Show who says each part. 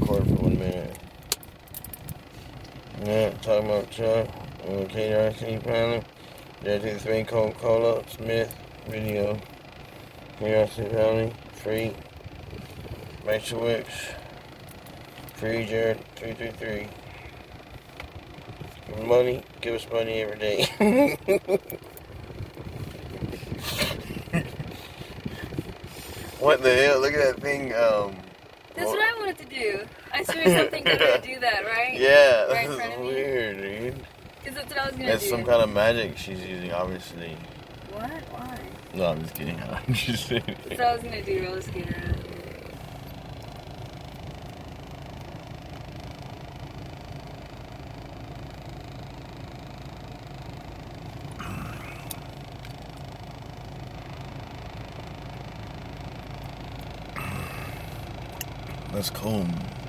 Speaker 1: record for one minute. Yeah, talking about Chuck, uh, KRC panel. J three Coca Cola, Smith, video. KRC Valley, free. Rachel Wicks, free Jarred 333. Give money, give us money every day. what the hell? Look at that thing. Um,
Speaker 2: what to do. I swear something gonna do that, right?
Speaker 1: Yeah,
Speaker 2: Right
Speaker 1: this is weird, dude.
Speaker 2: Because that's what I was gonna
Speaker 1: That's
Speaker 2: do.
Speaker 1: some kind of magic she's using, obviously.
Speaker 2: What? Why?
Speaker 1: No, I'm just kidding. I'm just kidding.
Speaker 2: That's what I was gonna do. Roller skater
Speaker 1: Let's.